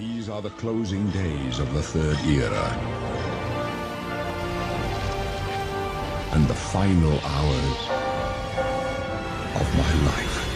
These are the closing days of the Third Era. And the final hours of my life.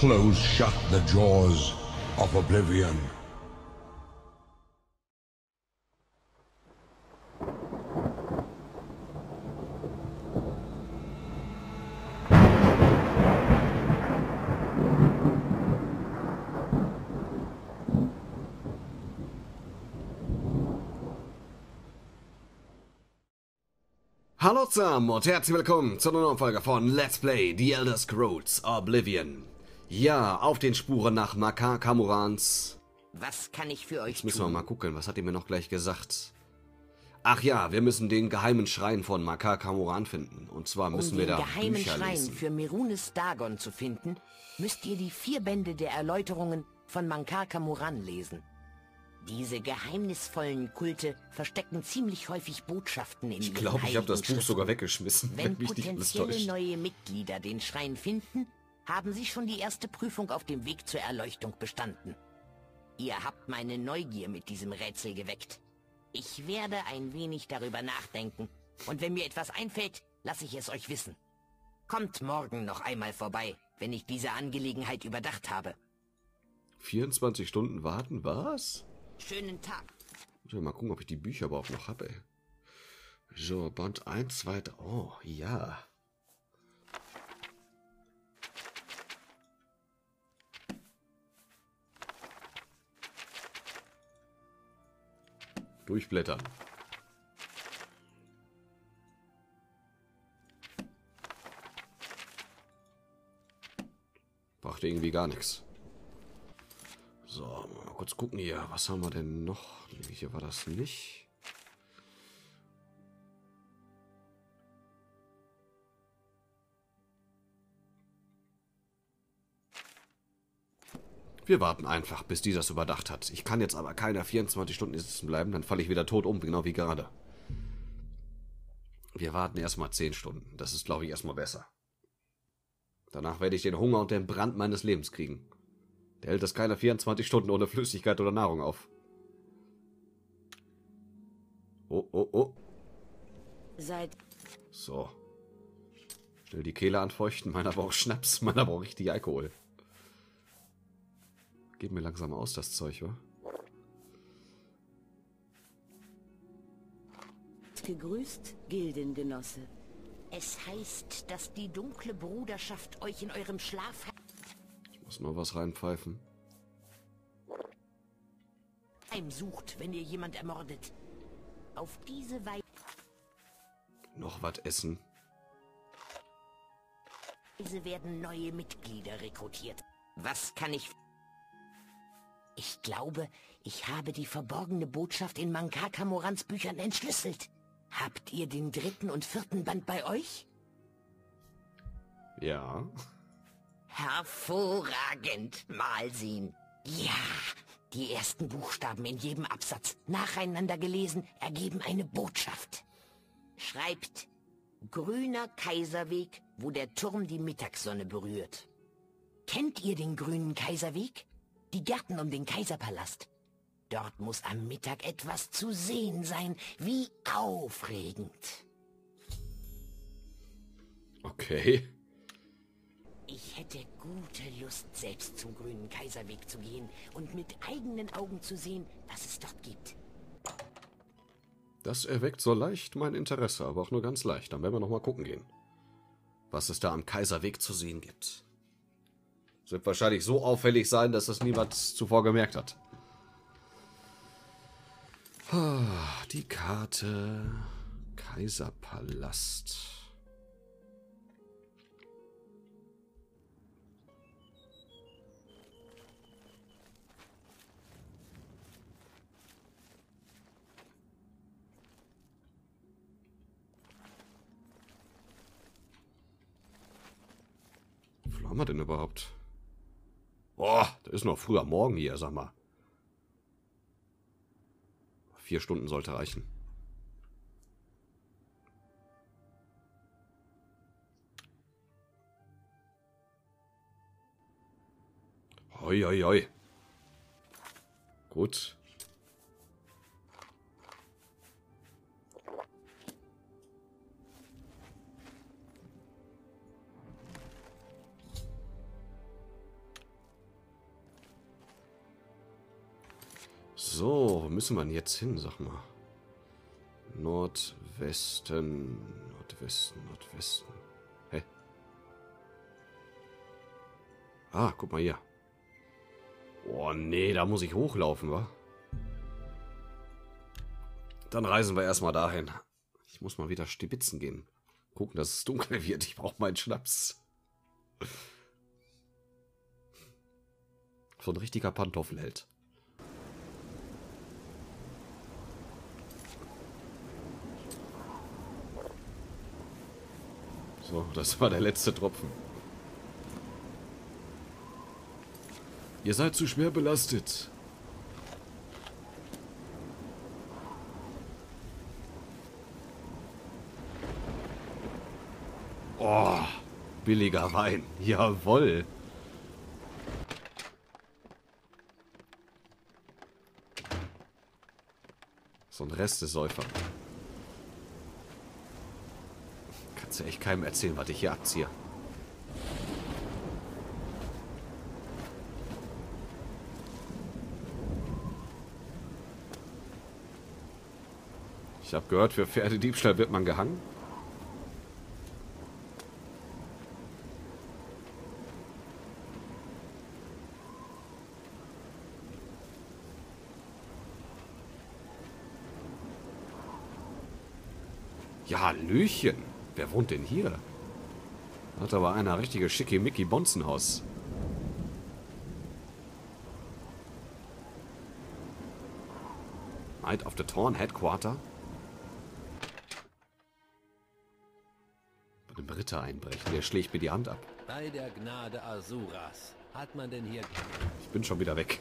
Close shut the jaws of oblivion. Hallo zusammen und herzlich willkommen zu einer neuen Folge von Let's Play The Elder Scrolls Oblivion. Ja, auf den Spuren nach Makar Kamurans. Was kann ich für euch Jetzt müssen wir mal gucken, was hat ihr mir noch gleich gesagt? Ach ja, wir müssen den geheimen Schrein von Makar Kamuran finden. Und zwar um müssen den wir da geheimen Bücher Schrein lesen. für Merunes Dagon zu finden, müsst ihr die vier Bände der Erläuterungen von Mankaka Muran lesen. Diese geheimnisvollen Kulte verstecken ziemlich häufig Botschaften in Ich glaube, ich habe das Buch sogar weggeschmissen, wenn, Wenn mich nicht alles potenzielle neue Mitglieder den Schrein finden, haben sie schon die erste Prüfung auf dem Weg zur Erleuchtung bestanden. Ihr habt meine Neugier mit diesem Rätsel geweckt. Ich werde ein wenig darüber nachdenken, und wenn mir etwas einfällt, lasse ich es euch wissen. Kommt morgen noch einmal vorbei, wenn ich diese Angelegenheit überdacht habe. 24 Stunden warten, was? Schönen Tag. Ich will mal gucken, ob ich die Bücher überhaupt noch habe. So, Band 1, 2, 3. Oh, ja. Durchblättern. Brachte irgendwie gar nichts. So, mal kurz gucken hier. Was haben wir denn noch? Hier war das nicht. Wir warten einfach, bis die das überdacht hat. Ich kann jetzt aber keine 24 Stunden hier sitzen bleiben, dann falle ich wieder tot um, genau wie gerade. Wir warten erstmal 10 Stunden. Das ist, glaube ich, erstmal besser. Danach werde ich den Hunger und den Brand meines Lebens kriegen. Der hält das keine 24 Stunden ohne Flüssigkeit oder Nahrung auf. Oh, oh, oh. Seit So. Schnell die Kehle anfeuchten. Meiner braucht Schnaps, meiner braucht richtig Alkohol. Geht mir langsam aus, das Zeug, wa? Gegrüßt, Gildengenosse. es heißt, dass die dunkle Bruderschaft euch in eurem Schlaf Ich muss noch was reinpfeifen. heimsucht, wenn ihr jemand ermordet. Auf diese Noch was essen. Weise werden neue Mitglieder rekrutiert. Was kann ich... Ich glaube, ich habe die verborgene Botschaft in Mankaka Morans Büchern entschlüsselt. Habt ihr den dritten und vierten Band bei euch? Ja. Hervorragend. Mal sehen. Ja, die ersten Buchstaben in jedem Absatz, nacheinander gelesen, ergeben eine Botschaft. Schreibt Grüner Kaiserweg, wo der Turm die Mittagssonne berührt. Kennt ihr den grünen Kaiserweg? Die Gärten um den Kaiserpalast. Dort muss am Mittag etwas zu sehen sein. Wie aufregend. Okay. Ich hätte gute Lust, selbst zum grünen Kaiserweg zu gehen und mit eigenen Augen zu sehen, was es dort gibt. Das erweckt so leicht mein Interesse, aber auch nur ganz leicht. Dann werden wir noch mal gucken gehen, was es da am Kaiserweg zu sehen gibt. Das wird wahrscheinlich so auffällig sein, dass das niemand zuvor gemerkt hat. Ah, Die Karte Kaiserpalast. Viel haben wir denn überhaupt? Boah, das ist noch früh am Morgen hier, sag mal. Vier Stunden sollte reichen. Hoi, hoi, hoi. Gut. So, wo müssen wir denn jetzt hin, sag mal? Nordwesten, Nordwesten, Nordwesten. Hä? Ah, guck mal hier. Oh nee, da muss ich hochlaufen, wa? Dann reisen wir erstmal dahin. Ich muss mal wieder stibitzen gehen. Gucken, dass es dunkel wird. Ich brauche meinen Schnaps. So ein richtiger Pantoffelheld. So, das war der letzte Tropfen. Ihr seid zu schwer belastet. Oh, billiger Wein. Jawoll. So ein Restesäufer. Kannst du echt keinem erzählen, was ich hier abziehe. Ich habe gehört, für Pferdediebstahl wird man gehangen. Ja, Hallöchen. Wer wohnt denn hier? Hat aber einer richtige schickimicki Bonzenhaus. Knight of the Torn Headquarter? Bei dem Ritter einbrechen. Der schlägt mir die Hand ab. Bei der Gnade Asuras hat man denn hier... Ich bin schon wieder weg.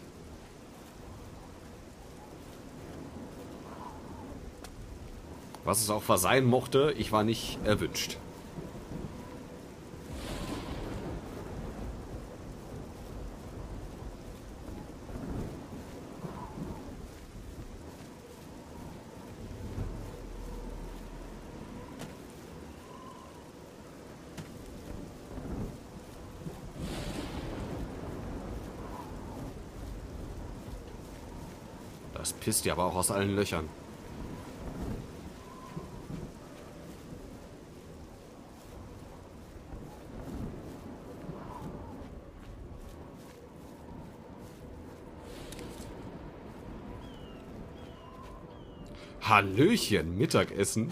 Was es auch verseien mochte, ich war nicht erwünscht. Das pisst ja aber auch aus allen Löchern. Hallöchen, Mittagessen.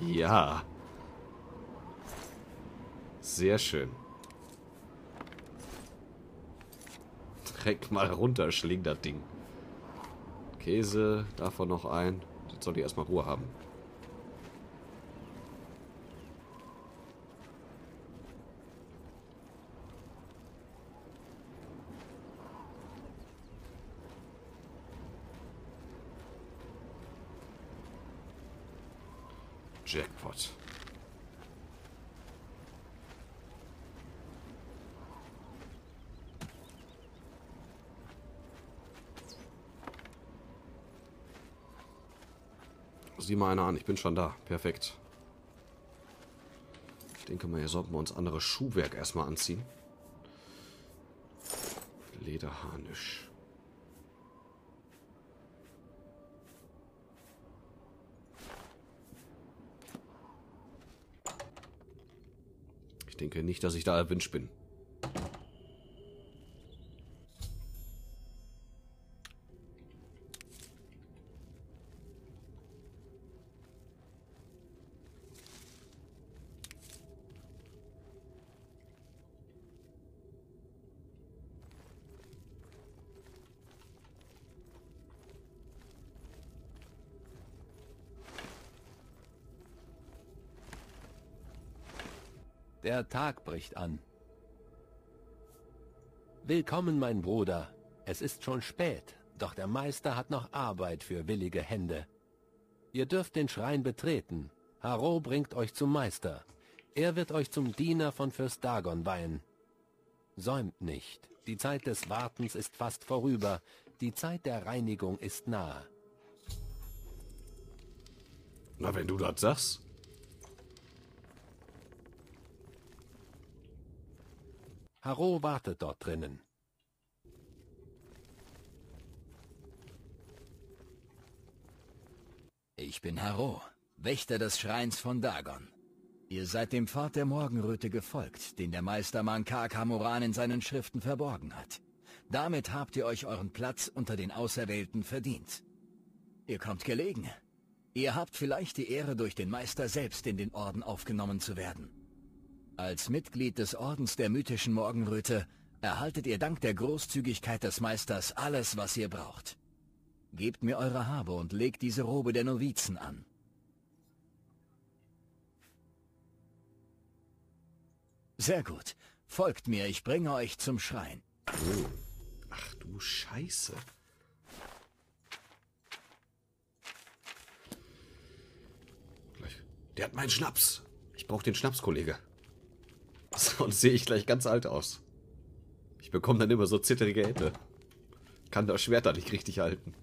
Ja. Sehr schön. Direkt mal runterschlingen, das Ding. Käse, davon noch ein. Jetzt soll die erstmal Ruhe haben. Jackpot. Sieh mal einer an, ich bin schon da. Perfekt. Ich denke mal, hier sollten wir uns anderes Schuhwerk erstmal anziehen. Lederharnisch. Ich denke nicht, dass ich da erwünscht bin. Der Tag bricht an. Willkommen, mein Bruder. Es ist schon spät, doch der Meister hat noch Arbeit für willige Hände. Ihr dürft den Schrein betreten. Haro bringt euch zum Meister. Er wird euch zum Diener von Fürst Dagon weihen. Säumt nicht. Die Zeit des Wartens ist fast vorüber. Die Zeit der Reinigung ist nahe. Na, wenn du das sagst. Haro wartet dort drinnen. Ich bin Haro, Wächter des Schreins von Dagon. Ihr seid dem Pfad der Morgenröte gefolgt, den der Meister Mankar Kamuran in seinen Schriften verborgen hat. Damit habt ihr euch euren Platz unter den Auserwählten verdient. Ihr kommt gelegen. Ihr habt vielleicht die Ehre, durch den Meister selbst in den Orden aufgenommen zu werden. Als Mitglied des Ordens der mythischen Morgenröte erhaltet ihr dank der Großzügigkeit des Meisters alles, was ihr braucht. Gebt mir eure Habe und legt diese Robe der Novizen an. Sehr gut. Folgt mir, ich bringe euch zum Schrein. Ach du Scheiße. Gleich. Der hat meinen Schnaps. Ich brauche den Schnaps, Kollege. Sonst sehe ich gleich ganz alt aus. Ich bekomme dann immer so zitterige Hände. Kann das Schwert da nicht richtig halten.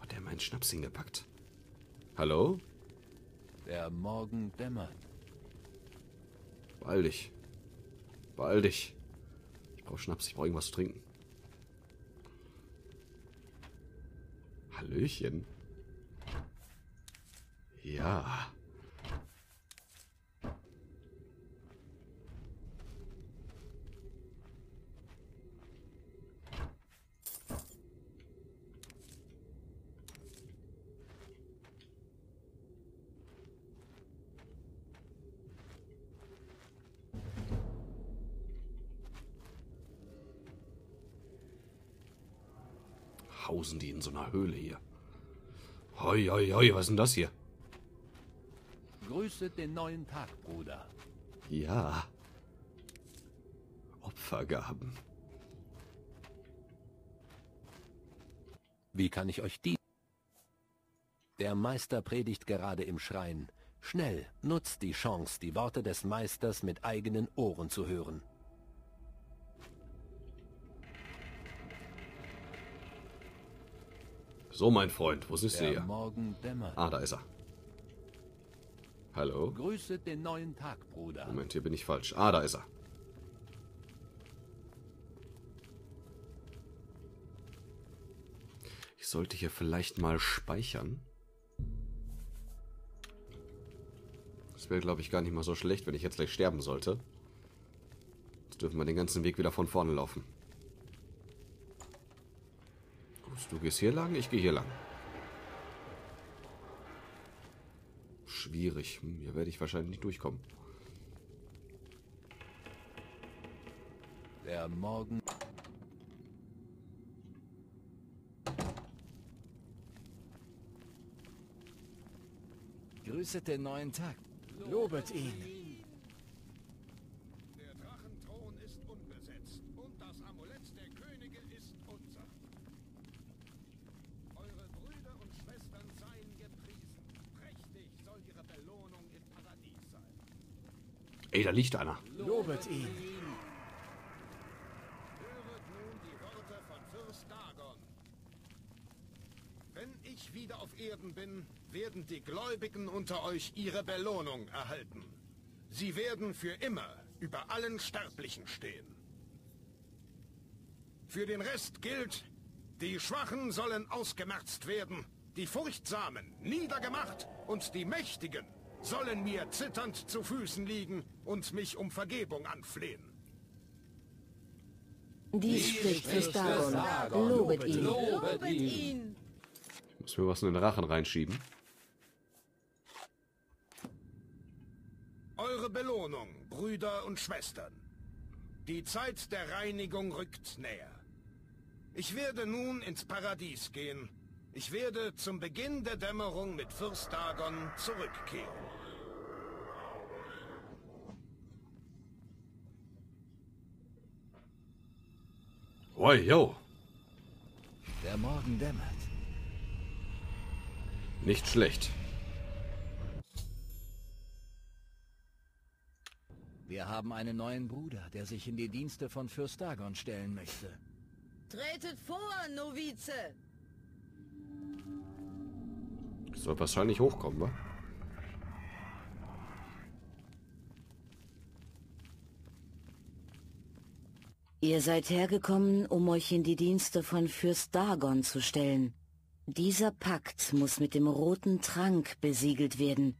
Hat der meinen Schnaps hingepackt? Hallo? Der Morgen dämmert. Beeil dich. Ich brauche Schnaps, ich brauche irgendwas zu trinken. Hallöchen. Ja. Hausen die in so einer Höhle hier. Hoi, hoi, hoi, was ist denn das hier? Grüßet den neuen Tag, Bruder. Ja. Opfergaben. Wie kann ich euch dienen? Der Meister predigt gerade im Schrein. Schnell, nutzt die Chance, die Worte des Meisters mit eigenen Ohren zu hören. So, mein Freund, wo ist Der? Morgen dämmert. Ah, da ist er. Hallo? Grüßet den neuen Tag, Bruder. Moment, hier bin ich falsch. Ah, da ist er. Ich sollte hier vielleicht mal speichern. Das wäre, glaube ich, gar nicht mal so schlecht, wenn ich jetzt gleich sterben sollte. Jetzt dürfen wir den ganzen Weg wieder von vorne laufen. Gut, du gehst hier lang, ich gehe hier lang. Schwierig. Hm, Hier werde ich wahrscheinlich nicht durchkommen. Der Morgen... Grüßet den neuen Tag. Lobet ihn. Der Drachenthron ist unbesetzt und das Amulett der Könige ist unser. Eure Brüder und Schwestern seien gepriesen. Prächtig soll ihre Belohnung im Paradies sein. Ey, da liegt einer. Lobet ihn. Höret nun die Worte von Fürst Dagon. Wenn ich wieder auf Erden bin, werden die Gläubigen unter euch ihre Belohnung erhalten. Sie werden für immer über allen Sterblichen stehen. Für den Rest gilt, die Schwachen sollen ausgemerzt werden, die Furchtsamen niedergemacht und Und die Mächtigen sollen mir zitternd zu Füßen liegen und mich um Vergebung anflehen. Dies spricht Fürst Dagon. Lobet ihn. Lobet ihn! Ich muss mir was in den Rachen reinschieben. Eure Belohnung, Brüder und Schwestern. Die Zeit der Reinigung rückt näher. Ich werde nun ins Paradies gehen. Ich werde zum Beginn der Dämmerung mit Fürst Dagon zurückkehren. Oi, yo. Der Morgen dämmert. Nicht schlecht. Wir haben einen neuen Bruder, der sich in die Dienste von Fürst Dagon stellen möchte. Tretet vor, Novize! Soll wahrscheinlich hochkommen, wa? Ihr seid hergekommen, um euch in die Dienste von Fürst Dagon zu stellen. Dieser Pakt muss mit dem roten Trank besiegelt werden,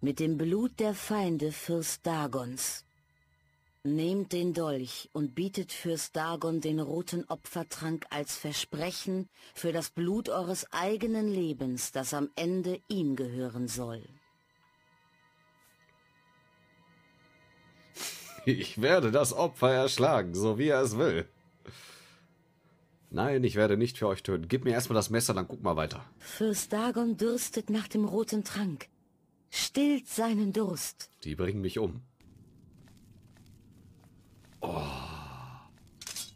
mit dem Blut der Feinde Fürst Dagons. Nehmt den Dolch und bietet Fürst Dagon den roten Opfertrank als Versprechen für das Blut eures eigenen Lebens, das am Ende ihm gehören soll. Ich werde das Opfer erschlagen, so wie er es will. Nein, ich werde nicht für euch töten. Gib mir erstmal das Messer, dann guck mal weiter. Fürst Dagon dürstet nach dem roten Trank. Stillt seinen Durst. Die bringen mich um. Oh. Was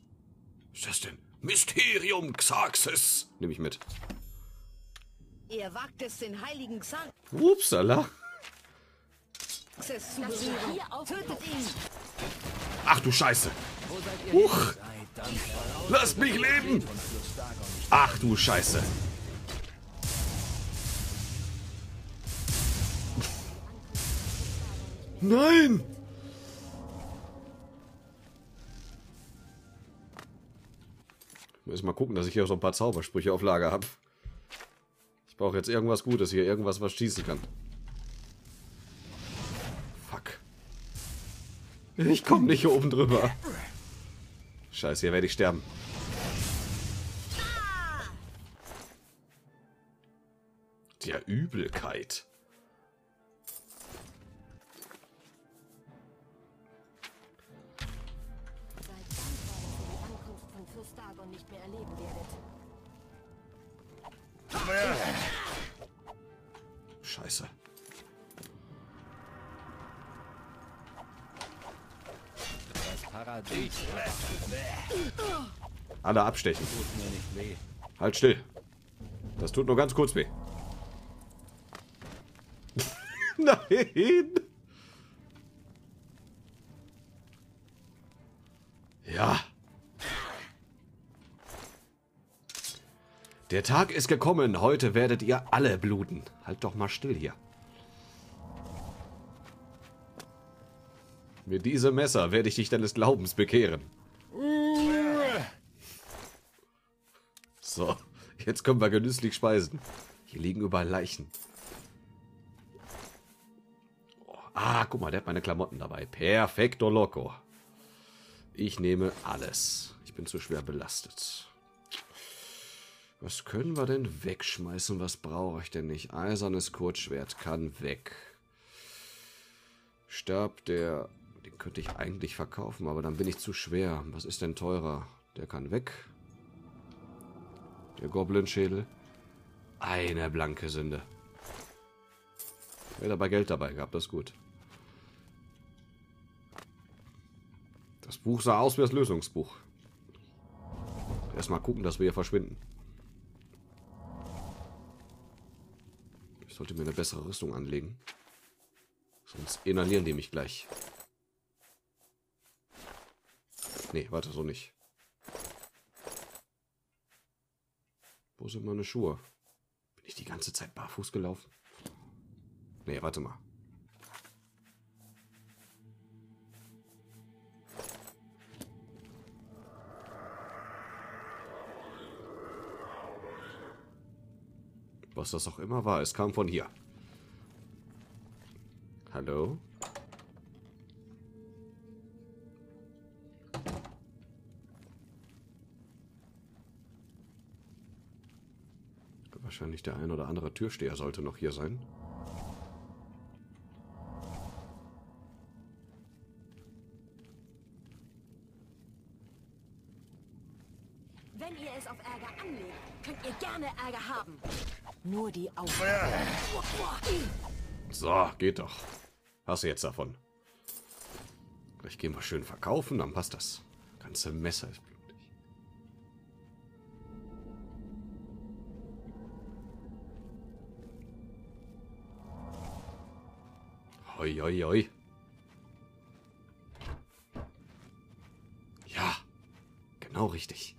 ist das denn? Mysterium Xarxes. Nehme ich mit. Ihr wagt es, den heiligen Xarxes Upsala. zu berühren. Tötet ihn! Ach du Scheiße. Huch. hin? Seid dann voraus Lass mich leben. Ach du Scheiße. Nein! Muss mal gucken, dass ich hier so ein paar Zaubersprüche auf Lager habe. Ich brauche jetzt irgendwas Gutes hier, irgendwas, was schießen kann. Fuck. Ich komme nicht hier oben drüber. Scheiße, hier werde ich sterben. Der Übelkeit. Dagon nicht mehr erleben werdet. Scheiße. Das Paradies Alle abstechen. Halt still. Das tut nur ganz kurz weh. Nein. Der Tag ist gekommen. Heute werdet ihr alle bluten. Halt doch mal still hier. Mit diesem Messer werde ich dich deines Glaubens bekehren. So, jetzt können wir genüsslich speisen. Hier liegen überall Leichen. Ah, guck mal, der hat meine Klamotten dabei. Perfekto loco. Ich nehme alles. Ich bin zu schwer belastet. Was können wir denn wegschmeißen? Was brauche ich denn nicht? Eisernes Kurzschwert kann weg. Stab, der... Den könnte ich eigentlich verkaufen, aber dann bin ich zu schwer. Was ist denn teurer? Der kann weg. Der Goblin-Schädel. Eine blanke Sünde. Hätte aber Geld dabei gehabt, das ist gut. Das Buch sah aus wie das Lösungsbuch. Erstmal gucken, dass wir hier verschwinden. Sollte mir eine bessere Rüstung anlegen. Sonst inhalieren die mich gleich. Nee, warte, so nicht. Wo sind meine Schuhe? Bin ich die ganze Zeit barfuß gelaufen? Nee, warte mal. Was das auch immer war, es kam von hier. Hallo? Wahrscheinlich der ein oder andere Türsteher sollte noch hier sein. Nur die Augen. So, geht doch. Hast du jetzt davon. Gleich gehen wir schön verkaufen, dann passt das. Ganze Messer ist blutig. Hoi, hoi, hoi. Ja, genau richtig.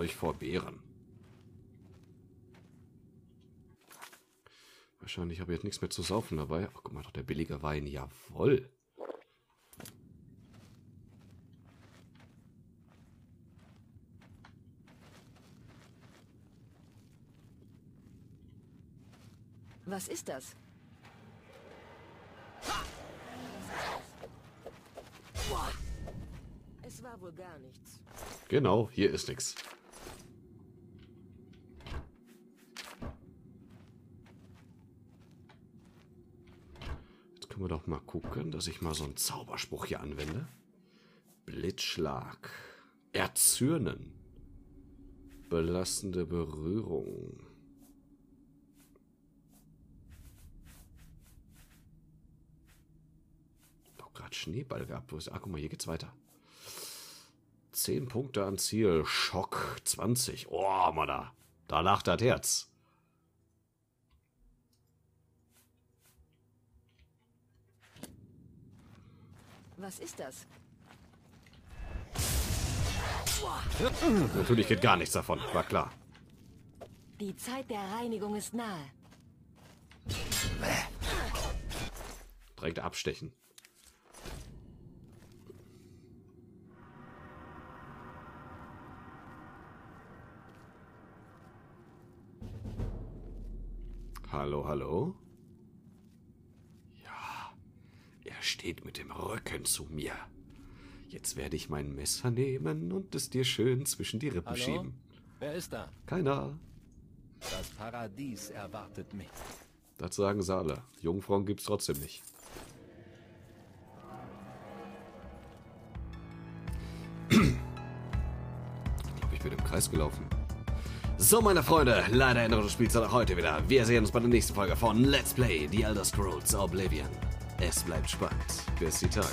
Euch vor Bären. Wahrscheinlich habe ich jetzt nichts mehr zu saufen dabei. Ach, guck mal, doch der billige Wein. Jawoll. Was ist das? Es war wohl gar nichts. Genau, hier ist nichts. Können wir doch mal gucken, dass ich mal so einen Zauberspruch hier anwende. Blitzschlag. Erzürnen. Belastende Berührung. Doch gerade Schneeball gehabt. Wo. Ah, guck mal, hier geht's weiter. 10 Punkte an Ziel. Schock 20. Oh, Mann, da. Da lacht das Herz. Was ist das? Natürlich geht gar nichts davon, war klar. Die Zeit der Reinigung ist nahe. Direkt abstechen. Hallo, hallo? Ja, er steht mit dem Rücken zu mir. Jetzt werde ich mein Messer nehmen und es dir schön zwischen die Rippen Hallo? schieben. Wer ist da? Keiner. Das Paradies erwartet mich. Das sagen sie alle. Jungfrauen gibt's trotzdem nicht. Ich glaube, ich bin im Kreis gelaufen. So, meine Freunde, leider endet das Spielzeit auch heute wieder. Wir sehen uns bei der nächsten Folge von Let's Play The Elder Scrolls Oblivion. Es bleibt spannend. Bis die Tage.